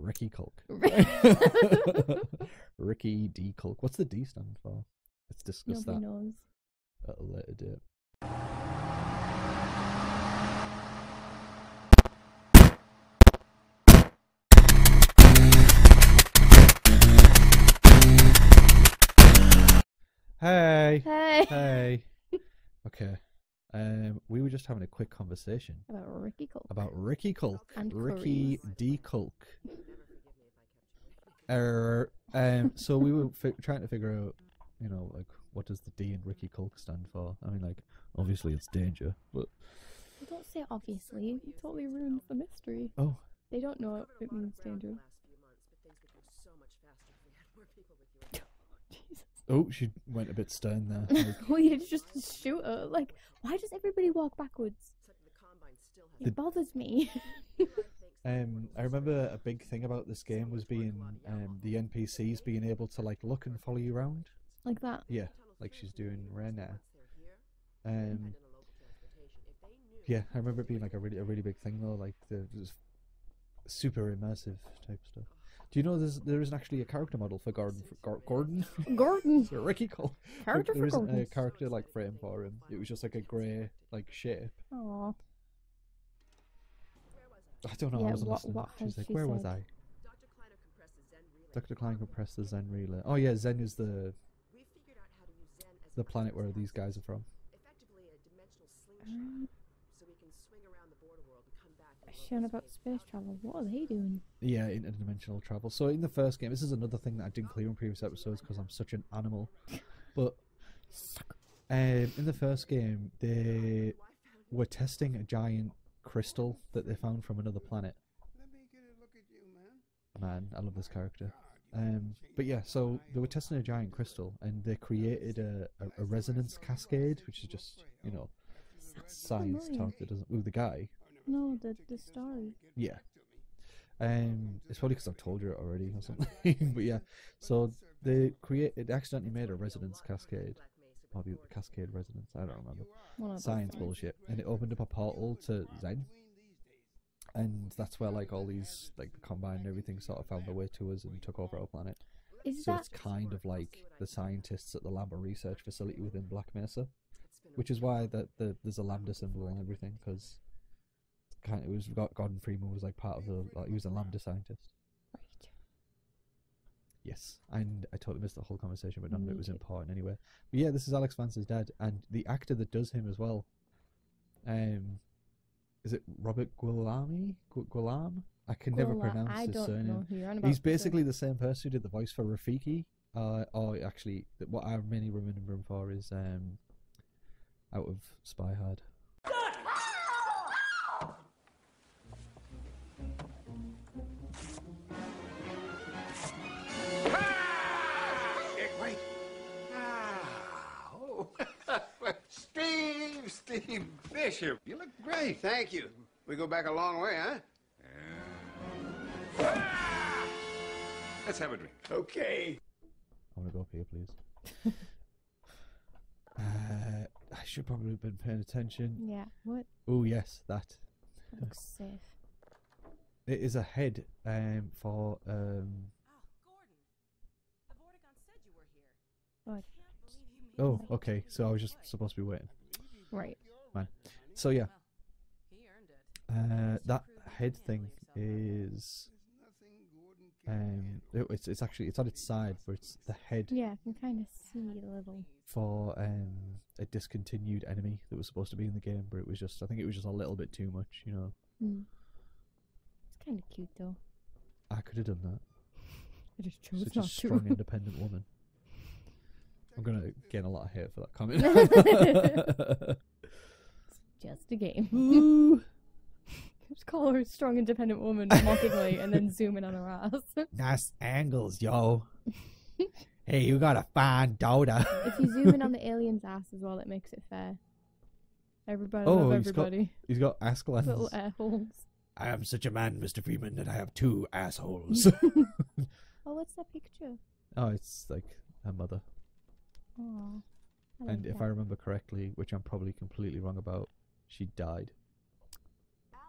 Ricky Culk. Ricky D Culk. What's the D stand for? Let's discuss Nobody that knows. at a later date. Hey, Hey. hey. Okay. Um, we were just having a quick conversation About Ricky Cole. about Ricky Culk, And Ricky. D Culk. Er, um, so we were fi- trying to figure out, you know, like what does the D in Ricky Culk stand for? I mean, like obviously it's danger, but You don't say obviously. It totally ruins the mystery. oh, They don't know it means danger. Oh, she went a bit stern there. Like, well, you just shoot her. Like, why does everybody walk backwards? It The- bothers me. um, I remember a big thing about this game was being um the NPCs being able to like look and follow you around. like that. Yeah, like she's doing Rena. Um, yeah, I remember it being like a really a really big thing though, like the it super immersive type stuff. Do you know there's there isn't actually a character model for Gordon for Gor- Gordon? Gordon. for Ricky Cole. Character there for isn't Gordon. a character like frame for him. It was just like a grey like shape. Aw. I don't know. I wasn't what- listening. what She's like, she where was said? I? Dr. Klein compressed the Xen relay. Oh yeah, Xen is the the planet where these guys are from. Um, About space travel. What are they doing? Yeah, interdimensional travel. So in the first game, this is another thing that I didn't clear in previous episodes because I'm such an animal. But um, in the first game, they were testing a giant crystal that they found from another planet. Man, I love this character. Um, but yeah, so they were testing a giant crystal, and they created a, a, a resonance cascade, which is just you know science talk that doesn't. With the guy, No, the the story. yeah. Um, it's probably because I've told you it already or something. but yeah, so they create it accidentally made a resonance cascade, the cascade resonance. I don't remember. Science bullshit, and it opened up a portal to Xen, and that's where like all these like the combine and everything sort of found their way to us and took over our planet. Is So that it's kind of like the scientists at the Lambda Research Facility within Black Mesa, which is why that the, there's a lambda symbol and everything because kind of, it was Go- Gordon Freeman was like part of the like he was a lambda scientist. right? Yes, and I totally missed the whole conversation, but none of it was important anyway. But yeah, this is Alyx Vance's dad, and the actor that does him as well. Um, is it Robert Guillami? Gu- Guillam? I can never pronounce I his don't surname. know who you're on about. He's basically the same person who did the voice for Rafiki. Uh, or actually, what I mainly remember him for is um, out of Spy Hard. Steve Bishop, you look great. Thank you. We go back a long way, huh? Ah! Let's have a drink. Okay. I want to go up here, please. uh, I should probably have been paying attention. Yeah. What? Oh yes, that. That looks safe. It is a head um, for um, What? Oh, okay. So I was just supposed to be waiting. Right. So yeah, uh, that head thing is um, it- it's it's actually it's on its side, but it's the head Yeah, I can kind of see a little. for um a discontinued enemy that was supposed to be in the game, but it was just I think it was just a little bit too much. You know, Hmm. It's kind of cute though. I could have done that. I just chose Such a strong, to. independent woman. I'm gonna gain a lot of hate for that comment. just a game. Just call her a strong, independent woman mockingly, and then zoom in on her ass. nice angles, yo. hey, you got a fine daughter. if you zoom in on the alien's ass as well, it makes it fair. Everybody Oh, love he's got everybody. He's got ass glands. Little air holes. I am such a man, Mr. Freeman, that I have two assholes. Oh, what's that picture? oh, it's like her mother. Oh. And if I remember correctly, which I'm probably completely wrong about, she died.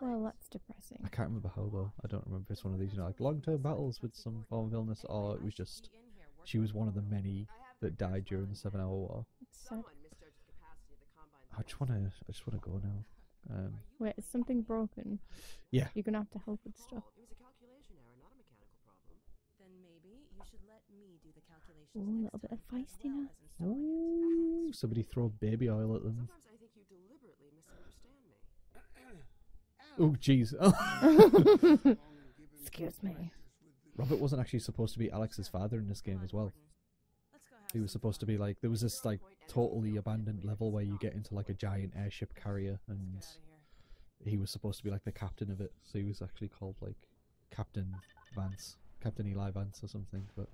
Well, that's depressing. I can't remember how though. I don't remember if it's one of these, you know, like long-term battles with some form of illness, or it was just she was one of the many that died during the Seven Hour War. It's sad. I just wanna, I just wanna go now. Um, Wait, is something broken? Yeah. You're gonna have to help with stuff. It a calculation error, not a mechanical problem. Then maybe you should let me do the calculations. Ooh, a little bit of time, as well feistiness. as installing it. ooh, somebody throw baby oil at them. Sometimes I think you deliberately misunderstand me. Oh, jeez. Excuse me. Robert wasn't actually supposed to be Alyx's father in this game as well. Let's go have He was supposed to be like there was this like totally abandoned level where you get into like a giant airship carrier and get outta here. he was supposed to be like the captain of it. So he was actually called like Captain Vance, Captain Eli Vance or something. But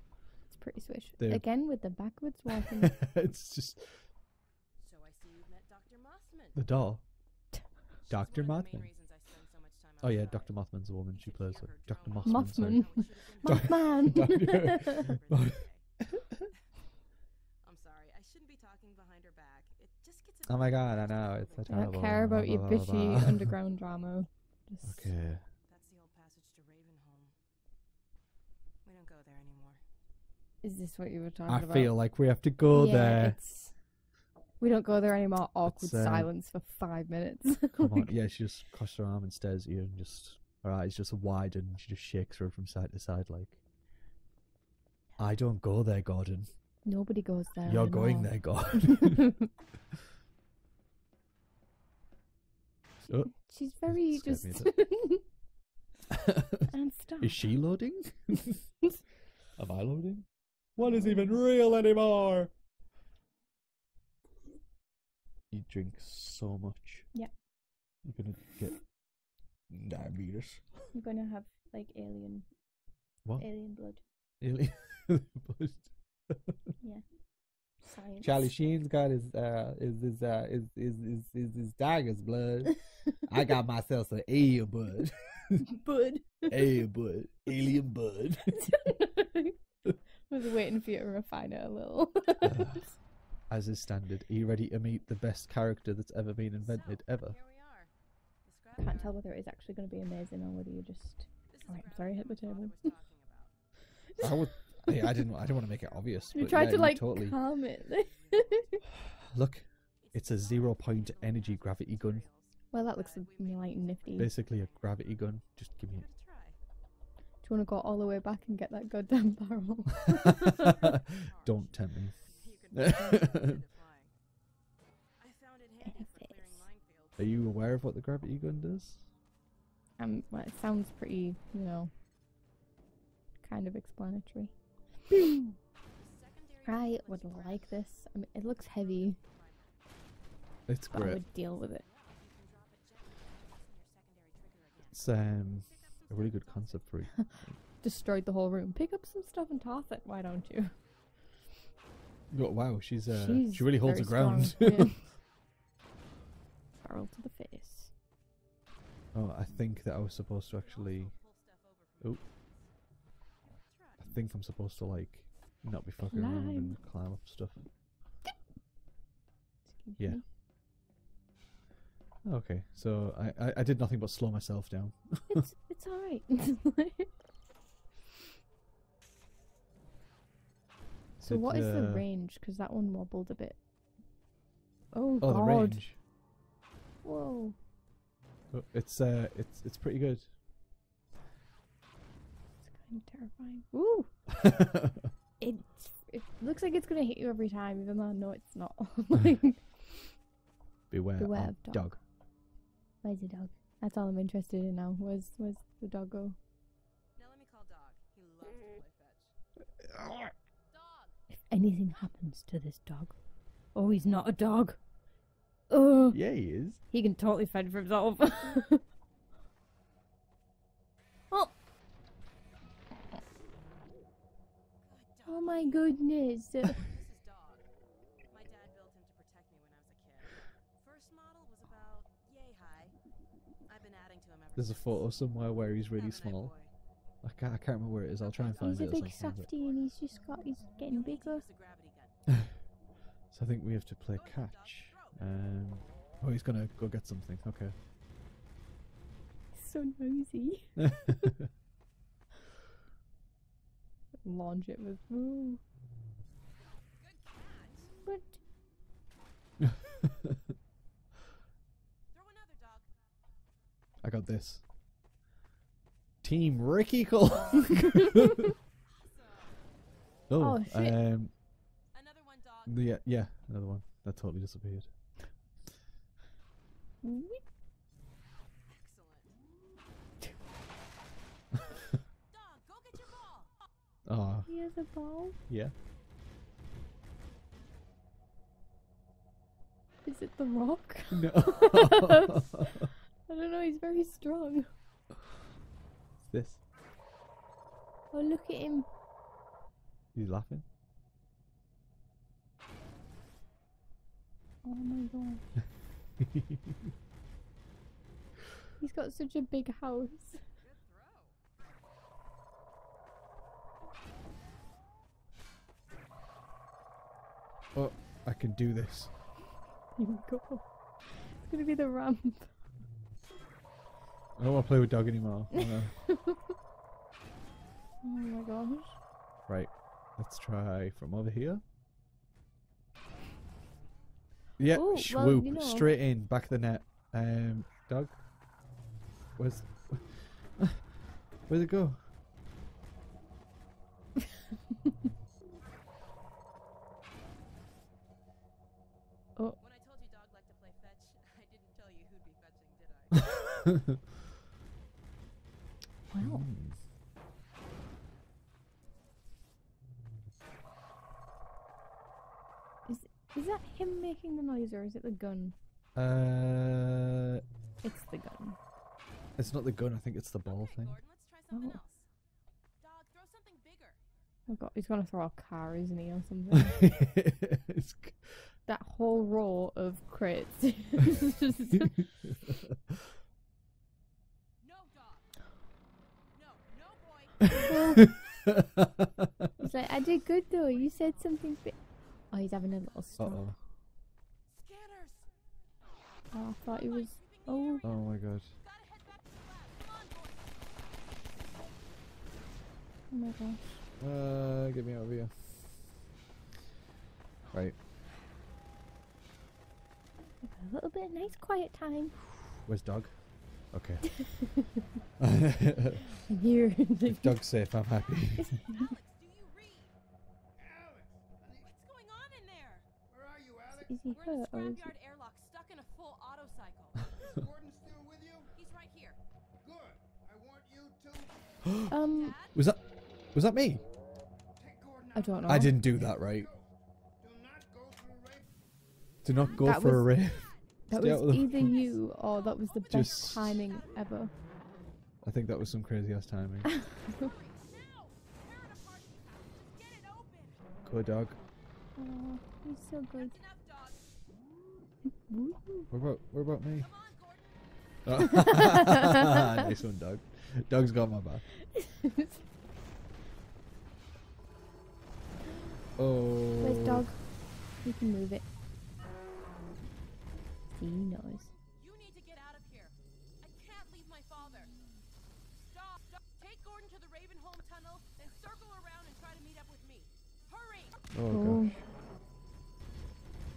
It's pretty swish. They're- Again with the backwards walking. it's just So I see you've met Dr. Mossman. the door. She's Dr. one of the main Mothman. reasons I spend so much time Oh yeah. Dr. Mothman's a woman. She plays get it. her Dr. Mothman. Mothman. Now we should've been Mothman. Mothman. I'm sorry. I shouldn't be talking behind her back. It just gets. Oh my god, I know it's a I terrible. don't care about your blah, blah, bitchy blah. underground drama. Just Okay. That's the old passage to Ravenholm. We don't go there anymore. Is this what you were talking I about? I feel like we have to go yeah, there. It's, we don't go there anymore. Awkward uh, silence for five minutes. Come on, yeah. She just crosses her arm and stares at you, and just her eyes just widen. and She just shakes her from side to side, like, "I don't go there, Gordon. Nobody goes there. You're going there, Gordon." Oh, She's very just and stuff. Is she loading? Am I loading? What is even real anymore? You drink so much. Yeah. You're gonna get diabetes. I'm gonna have like alien, What? alien blood. Alien blood. yeah. Science. Charlie Sheen's got his uh is his uh is is is, is his dagger's blood. I got myself some alien blood. Bud. alien blood. Alien blood. was waiting for you to refine it a little. As is standard, are you ready to meet the best character that's ever been invented So, ever? Here we are. Can't tell whether it is actually going to be amazing or whether you just. This Alright, oh, I'm sorry, hit the table. father was talking about. I would. I, I didn't. I didn't want to make it obvious. You tried yeah, to like totally. calm it. Look, it's a zero point energy gravity gun. well, that looks like nifty. Basically a gravity gun. Just give me Give it a try. you want to go all the way back and get that goddamn barrel? Don't tempt me. You can pretend you did it flying. I found it handy for clearing Edifice. minefields. Are you aware of what the gravity gun does? Um, well, it sounds pretty, you know, kind of explanatory. I would like this. I mean, it looks heavy, It's but I would deal with it. You can drop it gently, using your secondary trigger again. It's um a really good concept for you. Destroyed the whole room. Pick up some stuff and toss it. Why don't you? Oh, wow, she's uh She's she really holds her very ground. strong, yeah. Barrel to the face. oh, I think that I was supposed to actually. Pull stuff over from Oh. I think I'm supposed to like not be fucking around and climb up stuff. Excuse Yeah. me. Okay, so I, I, I did nothing but slow myself down. It's it's all right. so what is the range? Because that one wobbled a bit. Oh, Oh, god! the range. Whoa! Oh, It's uh, it's it's pretty good. It's kind of terrifying. Ooh! It's it looks like it's gonna hit you every time, even though no, it's not. like, Beware, Beware of dog. dog. where's the dog? That's all I'm interested in now. Where's where's the dog go? Now let me call Dog. He loves to play fetch. Dog! If anything happens to this dog, oh, he's not a dog. Oh, Yeah, he is. he can totally fend for himself. oh, oh my goodness! This is Dog. My dad built him to protect me when I was a kid. First model was about yay high. I've been adding to him ever There's a photo somewhere where he's really Have a small. Boy. I can't, I can't remember where it is. I'll try and find he's a it. or big something, softy, and he's just got he's getting You'll need to bigger. gravity. So I think we have to play catch. Um, oh, he's gonna go get something. Okay. so nosy. Launch it with. Ooh. What? Throw another dog. I got this. Team Ricky Clark. oh, Oh, shit. um, Another one dog. yeah, yeah, another one that totally disappeared. Whoop. Excellent. dog, go get your ball. Oh, He has a ball. yeah. Is it the rock? No. I don't know. He's very strong. This. Oh, look at him. He's laughing. Oh my god. He's got such a big house. Oh, I can do this. You go. It's gonna be the ramp. I don't want to play with Doug anymore. Oh. My gosh. right, let's try from over here. Yeah, Ooh, well, swoop you know- straight in, back of the net. Um, dog, where's where'd it go? Oh, When I told you dog liked to play fetch, I didn't tell you who'd be fetching, did I? Wow. Hmm. Is is that him making the noise or is it the gun? Uh, It's the gun. it's not the gun. I think it's the ball Okay, thing. Gordon, let's try something Oh. else. Dog, throw something bigger. Oh god, he's gonna throw a car, isn't he, or something? It's that whole row of crates. No dog. Oh, he's like, I did good though. You said something. Oh, he's having a little stroke. Uh-oh. Scanners. Oh, I thought he was. Oh, Oh my god. Gotta head back to the lab. Come on, Gordon. oh my gosh. Uh, get me out of here. Right, A little bit of nice quiet time. where's dog? Okay. And here, if dog's safe, I'm happy. Alyx, do you read? Alyx, What's going on in there? where are you, Alyx? is he We're in the hurt or is he? scrapyard airlock, stuck in a full auto cycle. Is Gordon still with you? He's right here. Good. I want you to Um, Dad? was that was that me? I don't know. I didn't do that right. Do not go through rape. Do not go That for a was- rave. That Stay was either you or that was the best Just- timing ever. I think that was some crazy ass timing. Hurry, now! Tear it apart. Just get it open. Go dog. Oh, he's so good. That's enough, dog. Woo. What about what about me? Come on, Gordon. nice one, dog. Dog's got my back. Oh. Where's dog? Oh. You can move it. See, he knows. You need to get out of here. I can't leave my father. Stop. Stop. Take Gordon to the Ravenholm tunnel, then circle around and try to meet up with me. Hurry! Oh gosh.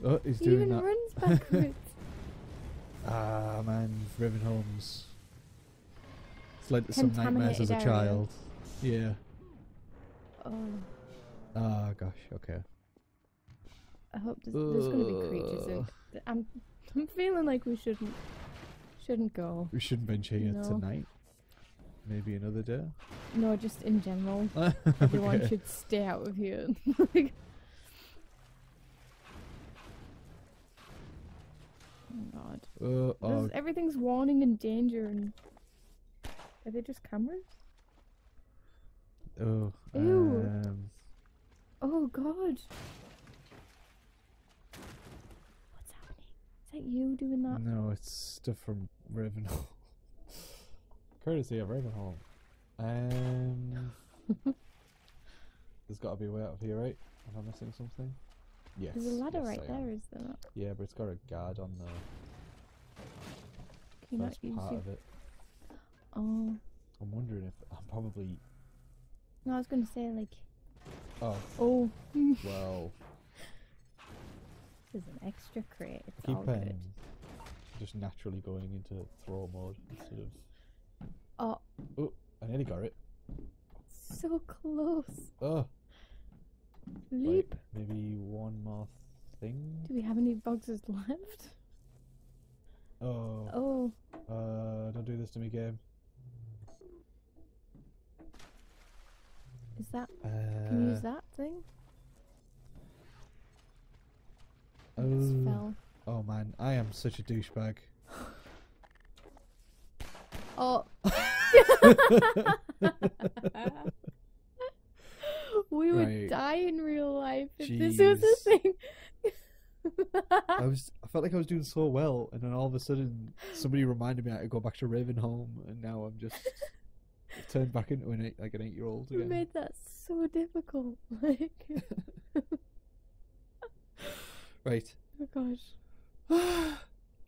Oh, he's he doing even that. runs backwards. Ah man, Riven Holmes. It's led to some nightmares as a Contaminated area. child. Yeah. oh, Ah gosh. Okay. I hope there's, there's gonna be creatures. In. I'm, I'm feeling like we shouldn't, shouldn't go. We shouldn't venture here No. tonight. Maybe another day. No, just in general, everyone should stay out of here. Like- oh God. Uh, oh, Everything's warning and danger and are they just cameras? oh. Ew. Um, Oh God. What's happening? Is that you doing that? no, it's stuff from Ravenholm. Courtesy of Ravenholm. Um, there's got to be a way out of here, right? Am I missing something? Yes. There's a ladder yes, right there, is there not? Yeah, but it's got a guard on the Can you not first use part of it. Oh. I'm wondering if I'm probably. No, I was gonna say like. Oh, Oh. well. There's an extra crate. It's I keep all good. um, just naturally going into throw mode instead of. Oh, Oh, I nearly got it. so close. Oh, Leap. maybe one more thing. Do we have any boxes left? Oh, Oh, uh, don't do this to me, game. is that? Uh, Can you use that thing? Oh, oh man, I am such a douchebag. Oh. we would Right. die in real life if this was a thing. I was, I felt like I was doing so well, and then all of a sudden, somebody reminded me I had to go back to Ravenholm, and now I'm just turned back into an eight, like an eight-year-old We again. made that so difficult. Like, Right, oh gosh.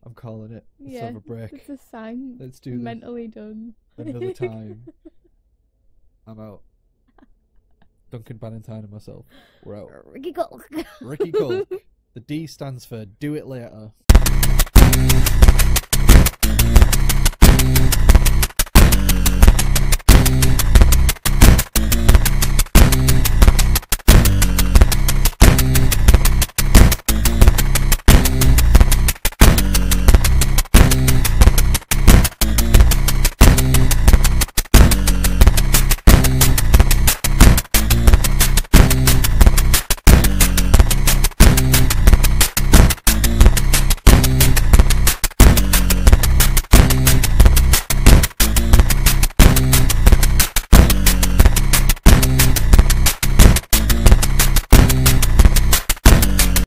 I'm calling it. Let's Yeah, have a break. It's a sign. Let's do this mentally done. another time. I'm out. Duncan Bannatyne and myself, we're out. Ricky Gulk. Ricky Gulk. The D stands for Do It Later.